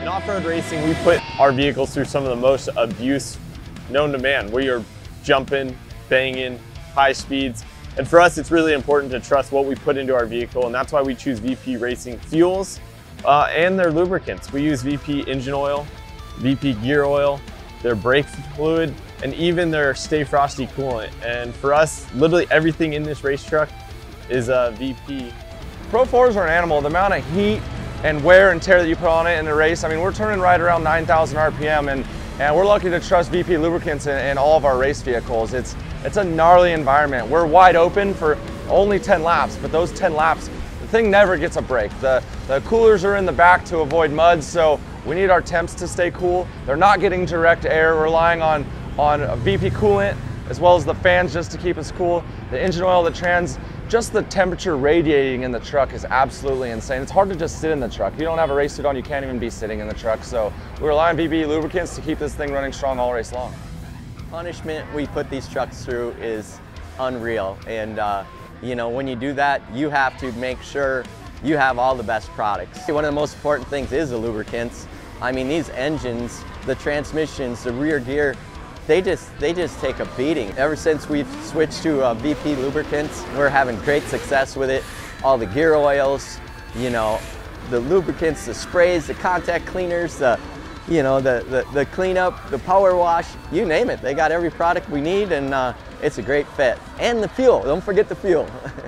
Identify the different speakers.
Speaker 1: In off-road racing, we put our vehicles through some of the most abuse known to man. We are jumping, banging, high speeds. And for us, it's really important to trust what we put into our vehicle, and that's why we choose VP Racing fuels uh, and their lubricants. We use VP engine oil, VP gear oil, their brake fluid, and even their Stay Frosty coolant. And for us, literally everything in this race truck is a VP.
Speaker 2: Pro 4s are an animal. The amount of heat and wear and tear that you put on it in the race, I mean, we're turning right around 9,000 RPM, and, and we're lucky to trust VP lubricants in, in all of our race vehicles. It's, it's a gnarly environment. We're wide open for only 10 laps, but those 10 laps, the thing never gets a break. The, the coolers are in the back to avoid mud, so we need our temps to stay cool. They're not getting direct air, relying on, on VP coolant as well as the fans just to keep us cool. The engine oil, the trans, just the temperature radiating in the truck is absolutely insane. It's hard to just sit in the truck. If you don't have a race suit on, you can't even be sitting in the truck. So we rely on VP lubricants to keep this thing running strong all race long.
Speaker 3: Punishment we put these trucks through is unreal. And uh, you know, when you do that, you have to make sure you have all the best products. One of the most important things is the lubricants. I mean, these engines, the transmissions, the rear gear, they just they just take a beating. Ever since we've switched to uh, VP lubricants, we're having great success with it. All the gear oils, you know, the lubricants, the sprays, the contact cleaners, the you know the, the, the cleanup, the power wash, you name it. They got every product we need and uh, it's a great fit. And the fuel, don't forget the fuel.